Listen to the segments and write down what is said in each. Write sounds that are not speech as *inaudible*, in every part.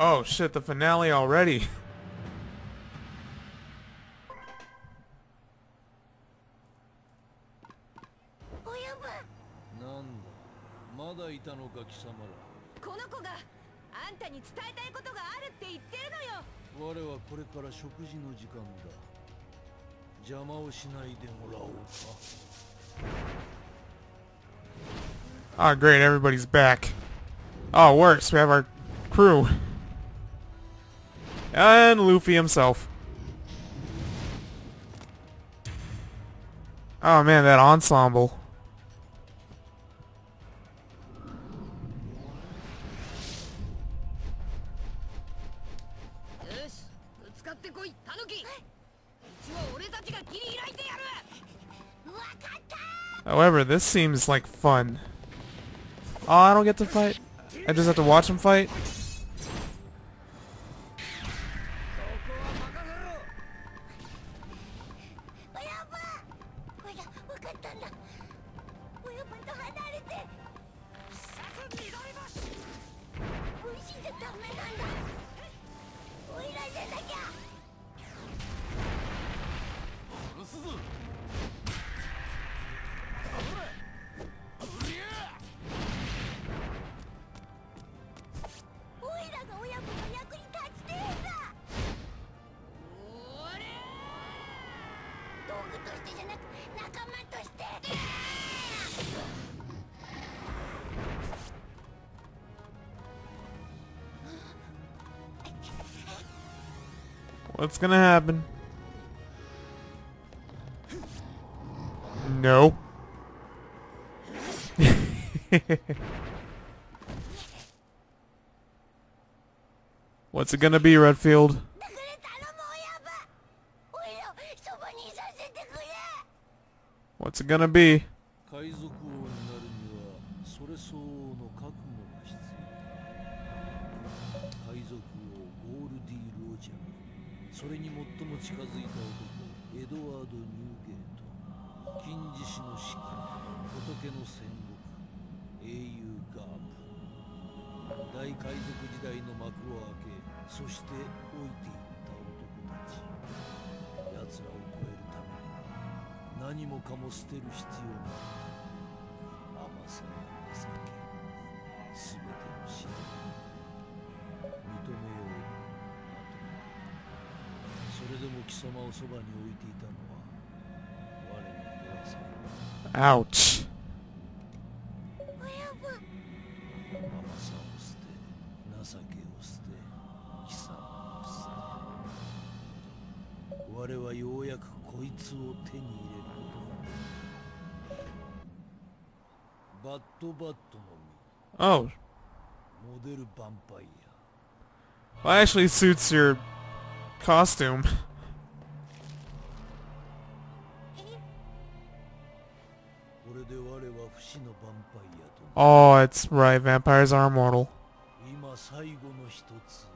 Oh shit, the finale already. Ah, oh, great, everybody's back. Ah, oh, worse, we have our crew. And Luffy himself. Oh man, that ensemble. However, this seems like fun. Oh, I don't get to fight? I just have to watch him fight? what's gonna happen. No. *laughs* what's it gonna be, Redfield? What's it gonna be? 気仏の戦国英雄ガープ大海賊時代の幕を開けそして老いていった男たち。奴らを超えるためには何もかも捨てる必要があった甘さや情け全ての死認めようあとそれでも貴様をそばに置いていたのは我の弱さ。Ouch. ようやくこいつを手に入れることができたバッドバッドの Oh. 実モデルヴァンパイ Well, actually suits your costume. アこれで我は不死のヴァンパイアと Oh, it's right. Vampires are immortal. 今最後の一つ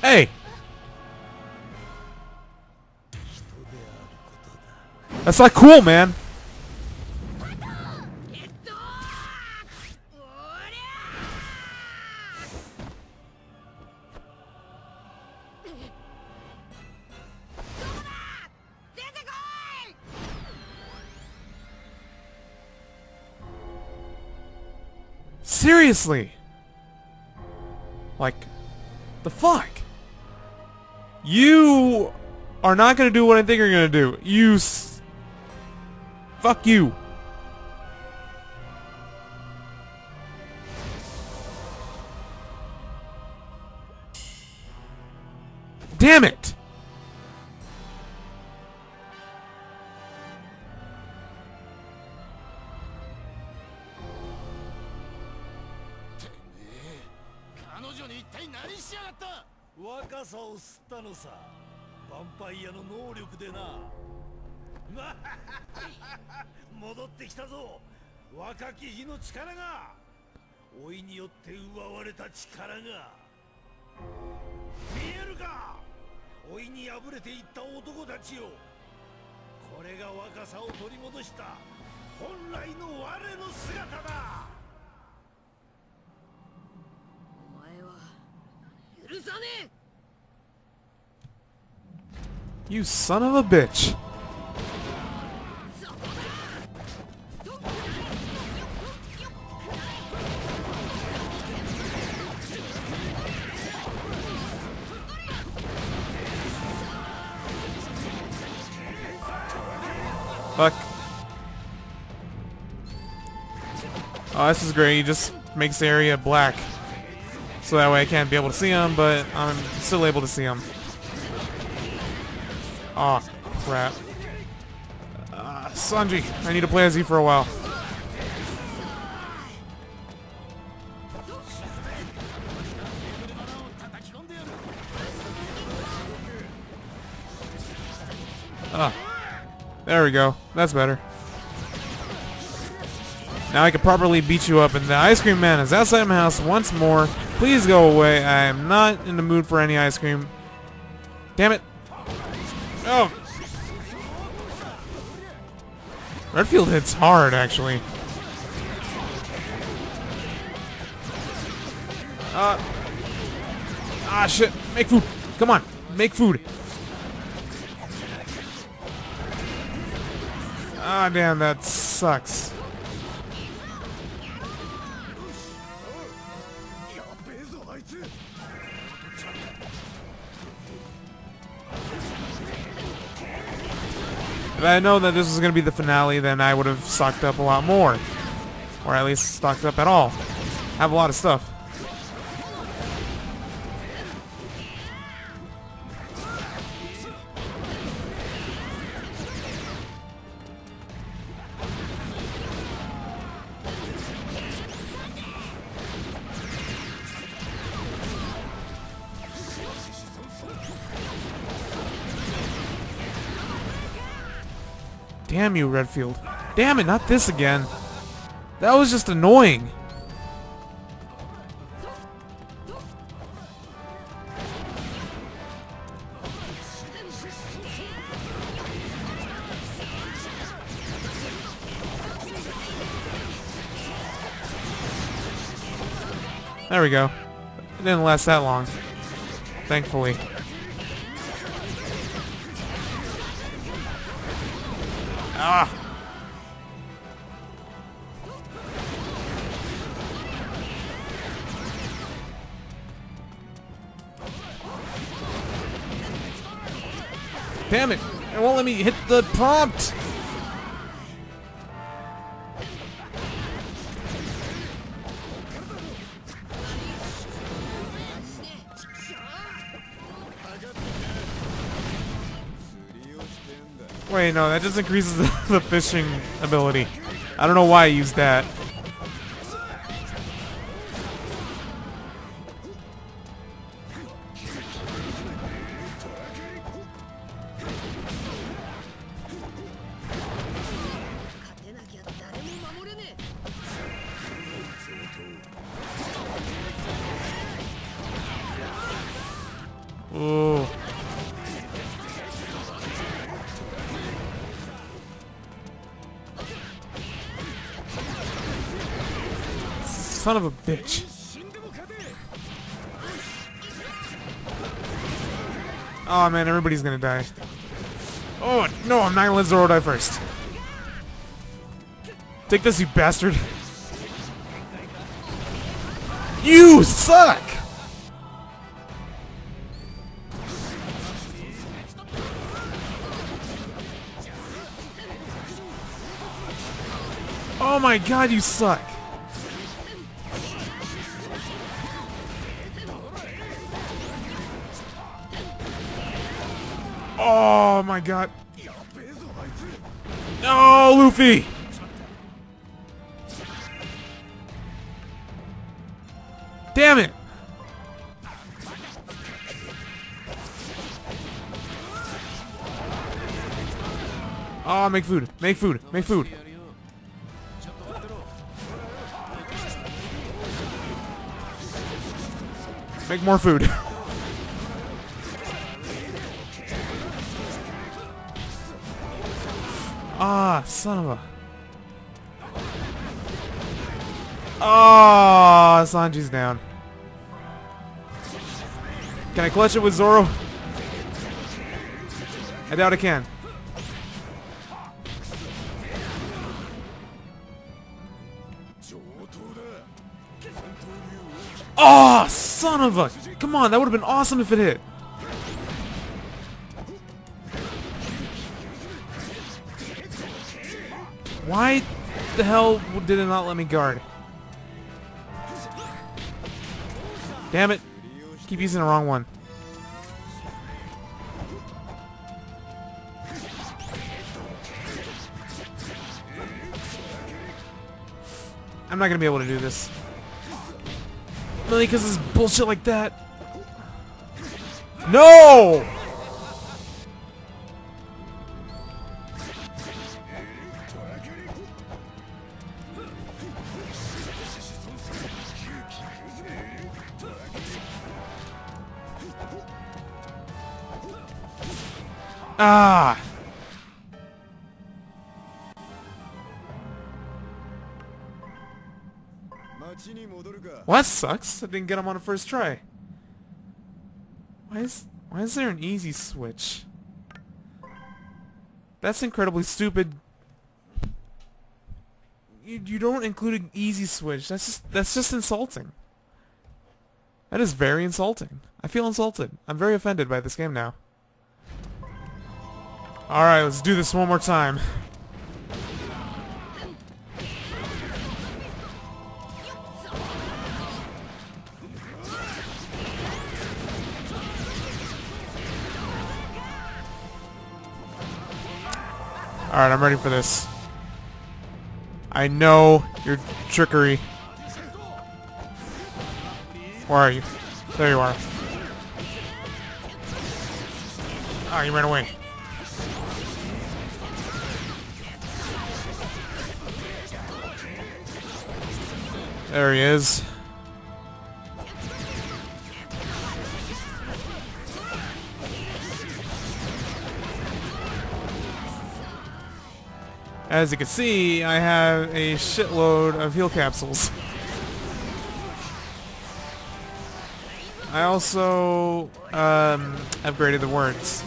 Hey! That's not cool, man! Seriously! Like, the fuck? You are not gonna do what I think you're gonna do. You s- Fuck you. Damn it! のさヴァンパイアの能力でな。*laughs* 戻ってきたぞ若き日の力が。老いによって奪われた力が。見えるか老いに敗れていった男たちよ。これが若さを取り戻した本来の我の姿だ。お前は許さねえ。You son of a bitch. Fuck. Oh, this is great. He just makes the area black. So that way I can't be able to see him, but I'm still able to see him. Oh, crap. Uh, Sanji, I need to play as for a while. Ah, there we go. That's better. Now I can properly beat you up, and the ice cream man is outside my house once more. Please go away. I am not in the mood for any ice cream. Damn it. Redfield hits hard, actually. Uh. Ah, shit. Make food. Come on. Make food. Ah, damn. That sucks. If I had known that this was going to be the finale, then I would have stocked up a lot more. Or at least stocked up at all. Have a lot of stuff. Damn you, Redfield. Damn it, not this again. That was just annoying. There we go. It didn't last that long. Thankfully. Ah! Damn it! It won't let me hit the prompt! Wait, no, that just increases *laughs* the, fishing ability. I don't know why I used that. Son of a bitch. Oh man, everybody's gonna die. Oh no, I'm not gonna let Zoro die first. Take this, you bastard. You suck! Oh my god, you suck. Oh my god. No, Luffy! Damn it! Oh, make food. Make food. Make food. Make more food. *laughs* ah, son of a... Oh, Sanji's down. Can I clutch it with Zoro? I doubt I can. Oh, son of a... Come on, that would have been awesome if it hit. Why the hell did it not let me guard? Damn it. Keep using the wrong one. I'm not gonna be able to do this. Really, because it's bullshit like that. No! Ah! Well, that sucks. I didn't get him on the first try. Why is why is there an easy switch? That's incredibly stupid. You you don't include an easy switch. That's just that's just insulting. That is very insulting. I feel insulted. I'm very offended by this game now. Alright, let's do this one more time. Alright, I'm ready for this. I know your trickery. Where are you? There you are. Oh, you ran away. There he is. As you can see, I have a shitload of heal capsules. I also um, upgraded the words.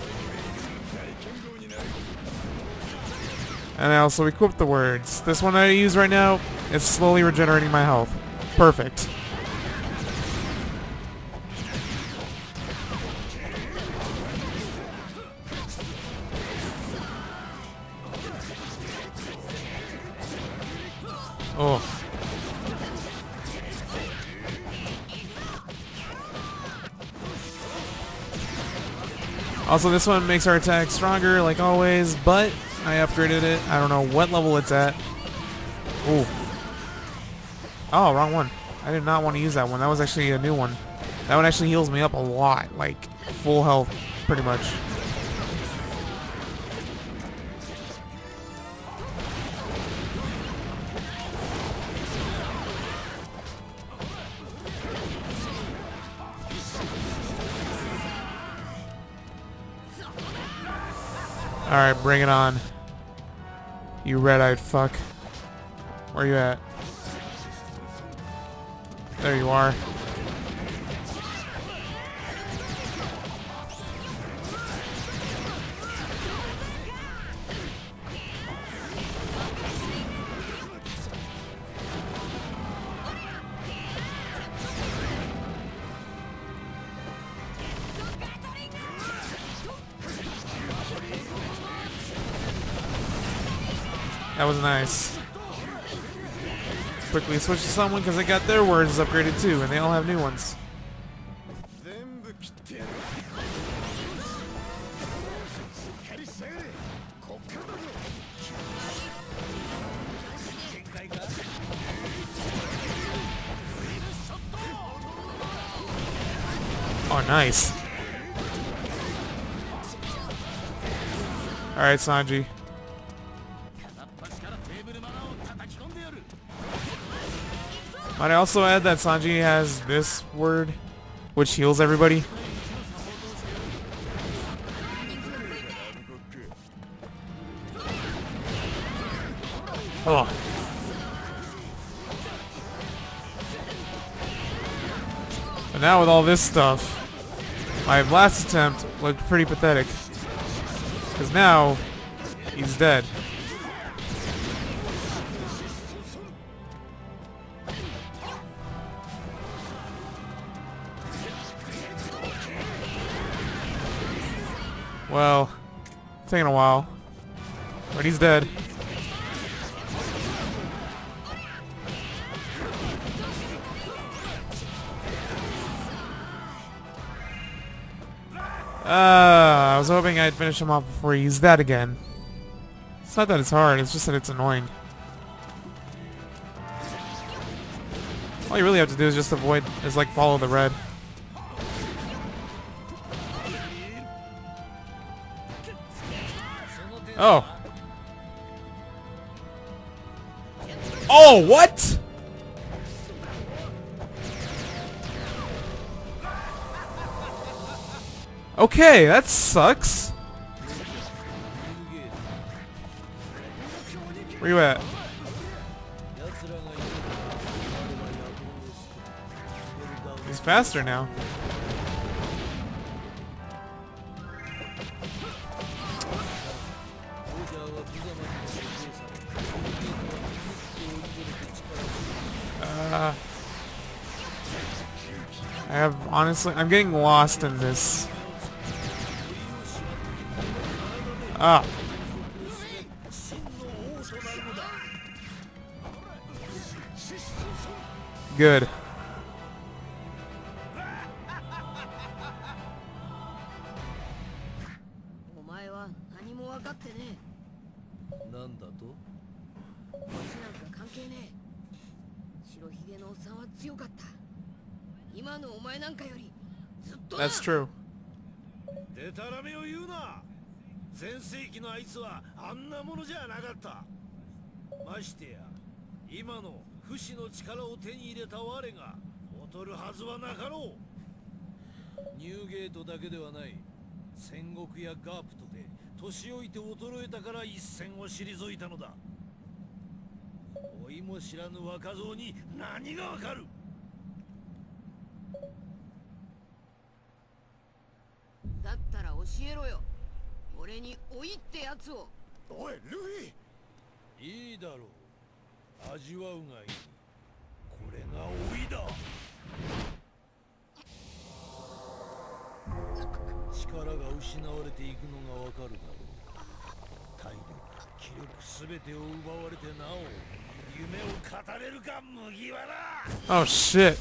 And I also equipped the words. This one I use right now, it's slowly regenerating my health. Perfect. Oh. Also, this one makes our attack stronger, like always, but I upgraded it. I don't know what level it's at. Ooh. Oh, wrong one. I did not want to use that one. That was actually a new one. That one actually heals me up a lot, like full health, pretty much. Alright, bring it on. You red-eyed fuck. Where you at? There you are. Was nice. Quickly switch to someone because they got their words upgraded too, and they all have new ones. Oh, nice. Alright, Sanji. Might I also add that Sanji has this word, which heals everybody? Oh. But now with all this stuff, my last attempt looked pretty pathetic. Because now, he's dead. Taking a while. But he's dead. Uh, I was hoping I'd finish him off before he used that again. It's not that it's hard, it's just that it's annoying. All you really have to do is just avoid, is like follow the red. Oh. Oh, what? Okay, that sucks. Where you at? He's faster now. Honestly, I'm getting lost in this. Ah. Good. 物じゃなかった。ましてや今の不死の力を手に入れた我が劣るはずはなかろう。ニューゲートだけではない戦国やガープとで年老いて衰えたから一線を退いたのだ。老いも知らぬ若造に何がわかる。だったら教えろよ。俺に老いってやつを。おいルフィ。いいだろう。味わうがいい。これが老いだ。力が失われていくのがわかるだろう。体力気力全てを奪われてなお夢を語れるか麦わら。Oh shit.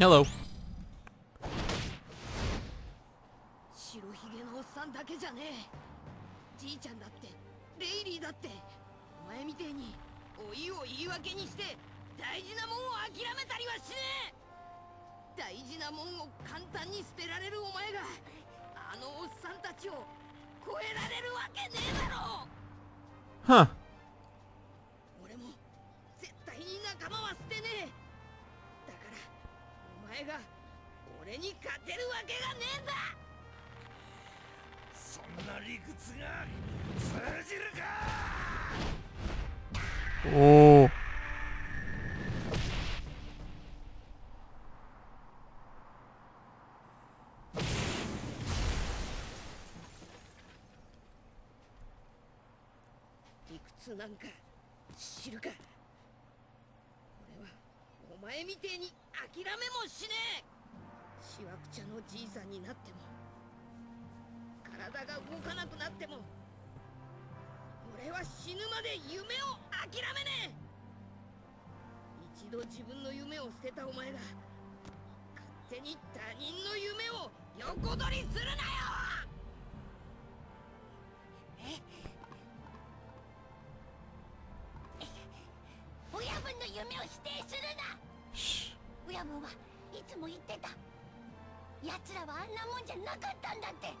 Hello. Huh. Oh.! 理屈なんか知るか俺はお前みてえに諦めもしねえしわくちゃのじいさんになっても体が動かなくなっても俺は死ぬまで夢を諦めねえ。一度自分の夢を捨てたお前が勝手に他人の夢を横取りするなよ！親分の夢を否定するな！親分はいつも言ってた。奴らはあんなもんじゃなかったんだって。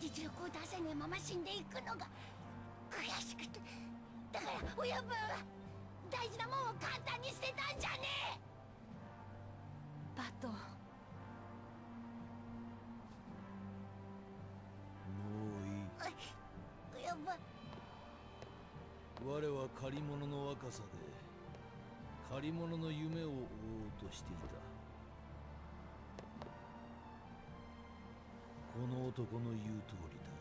実力を出せねえまま死んでいくのが悔しくて。だから親分は。大事なもんを簡単に捨てたんじゃねえ！バトもういい親分。我は借り物の若さで借り物の夢を追おうとしていた。この男の言う通りだ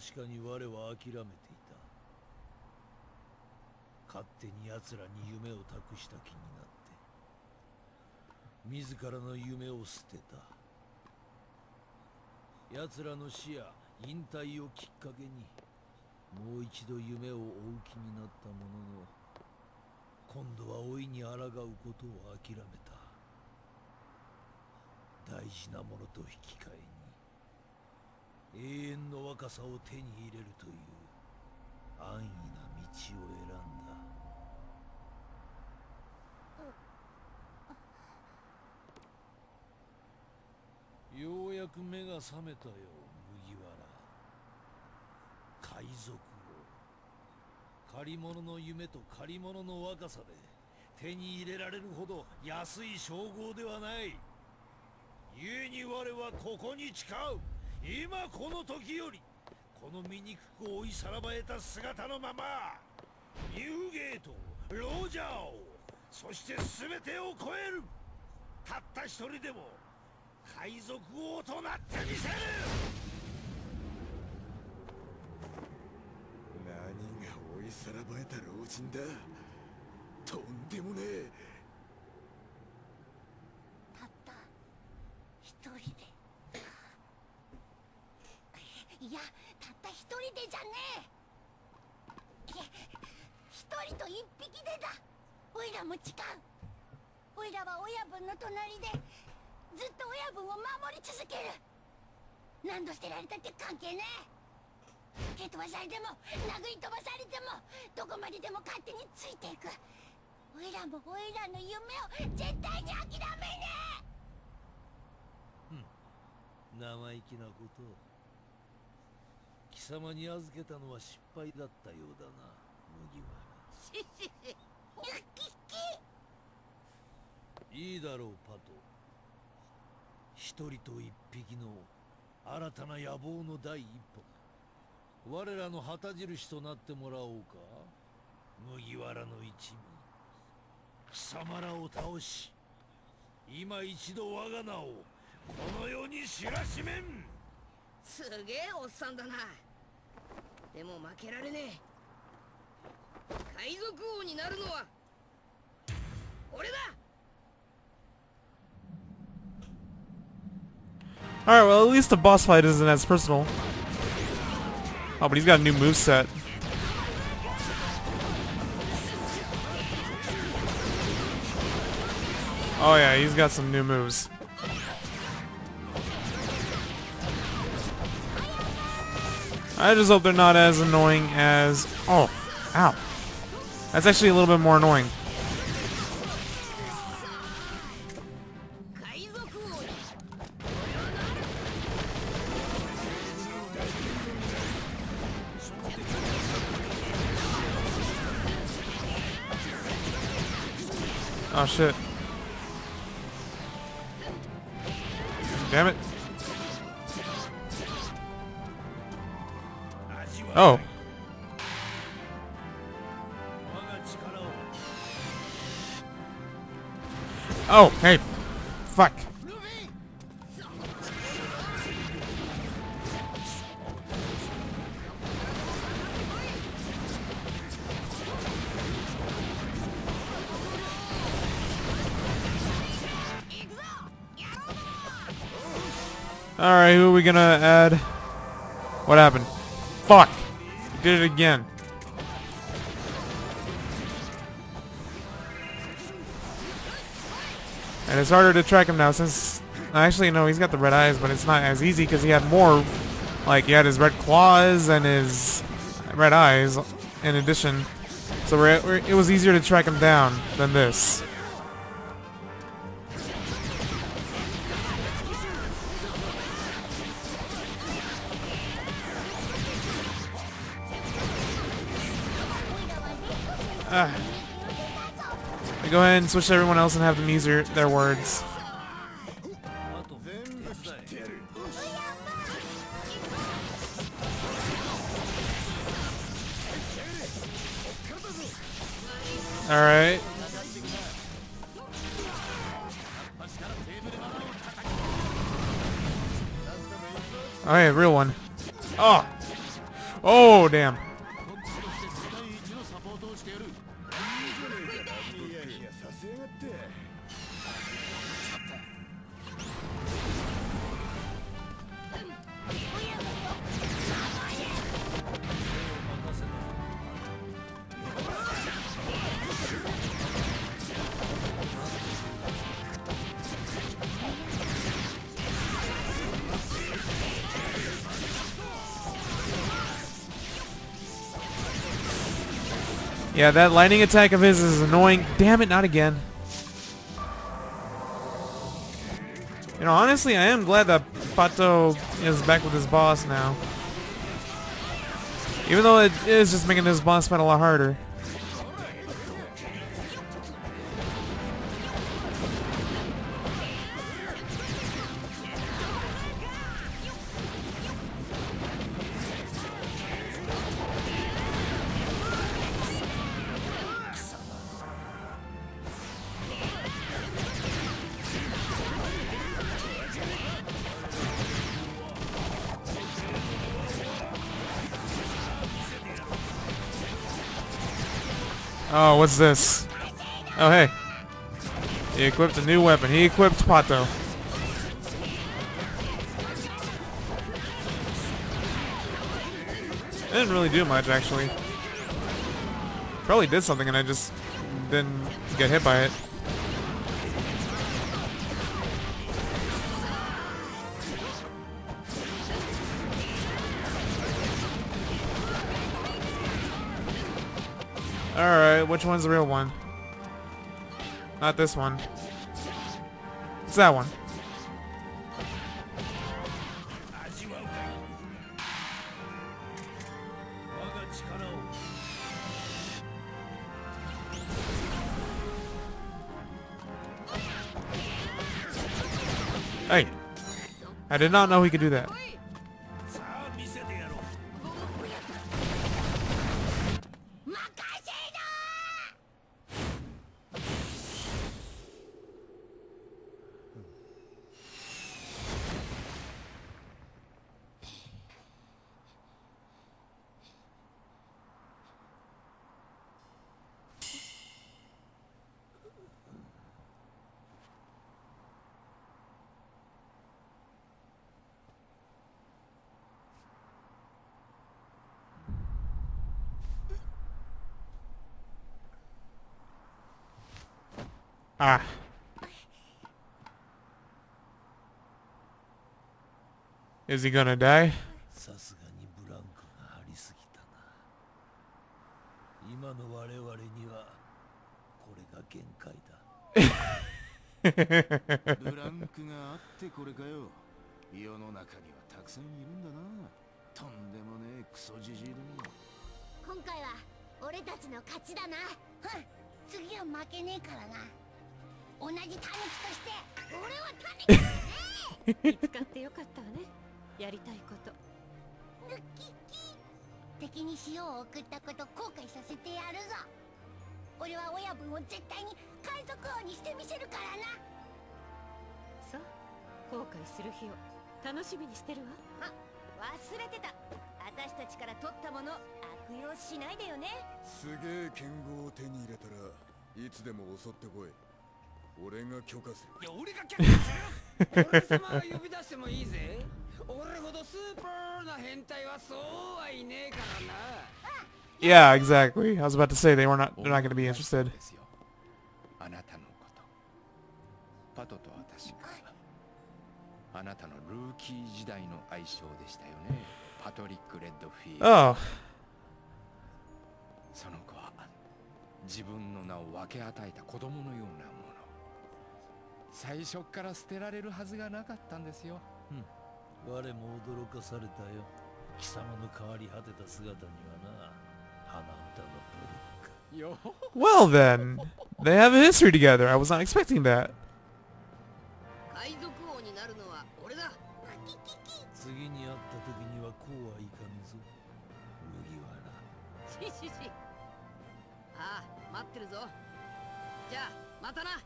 確かに我は諦めていた。勝手に奴らに夢を託した気になって自らの夢を捨てた。奴らの死や引退をきっかけにもう一度夢を追う気になったものの今度は老いに抗うことを諦めた。大事なものと引き換えに。永遠の若さを手に入れるという安易な道を選んだ。ようやく目が覚めたよ麦わら。海賊王。借り物の夢と借り物の若さで手に入れられるほど安い称号ではない。故に我はここに誓う。今この時よりこの醜く追いさらばえた姿のままニューゲートロジャーをそして全てを超える。たった一人でも海賊王となってみせる。何が追いさらばえた老人だ。とんでもねえ。たった一人でいやたった一人でじゃねえ。一人と一匹でだ。おいらも誓うおいらは親分の隣でずっと親分を守り続ける。何度捨てられたって関係ねえ。蹴飛ばされても殴り飛ばされてもどこまででも勝手についていく。おいらもおいらの夢を絶対に諦めねえ。生意気なことを。貴様に預けたのは失敗だったようだな麦わしししニュッキキら。いいだろうパト。一人と一匹の新たな野望の第一歩。我らの旗印となってもらおうか。麦わらの一味。貴様らを倒し今一度我が名をこの世に知らしめん。すげえおっさんだな。でも負けられねえ海賊王になるのは俺だ Alright, well, at least the boss fight isn't as personal. Oh, but he's got a new moveset. Oh yeah, he's got some new moves. I just hope they're not as annoying as... Oh, ow. That's actually a little bit more annoying. Oh shit. Damn it. Oh. Oh, hey. Fuck. Alright, who are we gonna add? What happened? Did it again. And it's harder to track him now since... Actually, no, he's got the red eyes, but it's not as easy because he had more... Like, he had his red claws and his red eyes in addition. So we're, we're, it was easier to track him down than this. go ahead and switch to everyone else and have them use their, their words. Alright. Oh, Alright, real one. Oh! Oh, damn. Yeah, that lightning attack of his is annoying. Damn it, not again. You know, honestly, I am glad that Pato is back with his boss now. Even though it is just making this boss fight a lot harder. What's this? Oh, hey. He equipped a new weapon. He equipped Pato. It didn't really do much, actually. Probably did something and I just didn't get hit by it. Alright, which one's the real one? Not this one. It's that one. Hey! I did not know he could do that. Is he gonna die? さすがにブランクが張りすぎたな。今の我々にはこれが限界だ。*laughs* ブランクがあってこれかよ。世の中にはたくさんいるんだな。とんでもねえクソじじいども。今回は俺たちの勝ちだな。うん。次は負けねえからな同じタヌキとして俺はタヌキだね。見つかってよかったわね。やりたいこと。ヌキキ敵に塩を送ったこと後悔させてやるぞ。俺は親分を絶対に海賊王にしてみせるからな。そう。後悔する日を楽しみにしてるわ。あ忘れてた。私たちから取ったもの悪用しないでよね。すげえ剣豪を手に入れたらいつでも襲ってこい俺が許可するいや俺がキャッチする俺様を呼び出してもいいぜ俺ほどスーパーな変態はそうはいねえからな Yeah, exactly. I was about to say they were not. They're not going to be interested. ですよあなたのことパトと私があなたのルーキー時代の相性でしたよねパトリック・レッドフィールド Oh, その子は自分の名を分け与えた子供のようなもの の最初っから捨てられるはずがなかったんですよ。我も驚かされたよ。貴様の変わり果てた姿にはな。鼻歌のブルック。よ。Well then. They have a history together. I was not expecting that. 海賊王になるのは俺だ。次に会った時にはこうはいかぬぞ。麦わら。しししああ待ってるぞ。じゃあまたな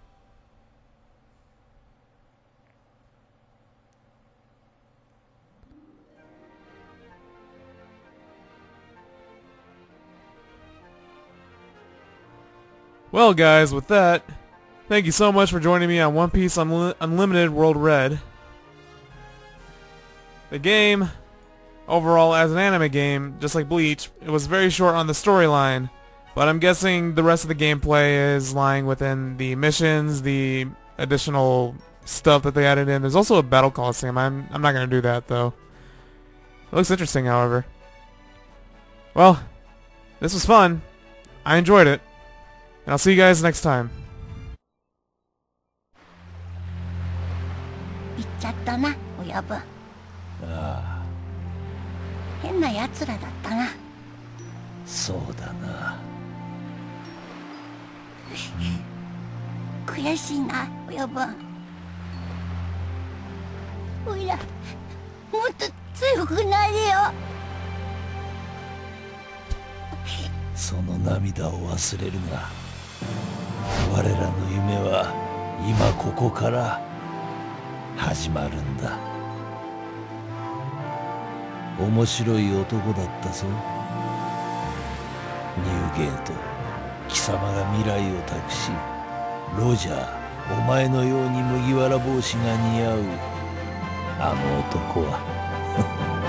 Well, guys, with that, thank you so much for joining me on One Piece Unli- Unlimited World Red. The game, overall, as an anime game, just like Bleach, it was very short on the storyline, but I'm guessing the rest of the gameplay is lying within the missions, the additional stuff that they added in. There's also a battle coliseum. I'm I'm not gonna do that though. It looks interesting, however. Well, this was fun. I enjoyed it. And I'll see you guys next time. 言っちゃったな親分。ああ。変な奴らだったな。そうだな。*laughs* 悔しいな親分。おいらもっと強くなれよ。その涙を忘れるな我らの夢は今ここから始まるんだ。面白い男だったぞ。ニューゲート。貴様が未来を託しロジャーお前のように麦わら帽子が似合う。あの男は。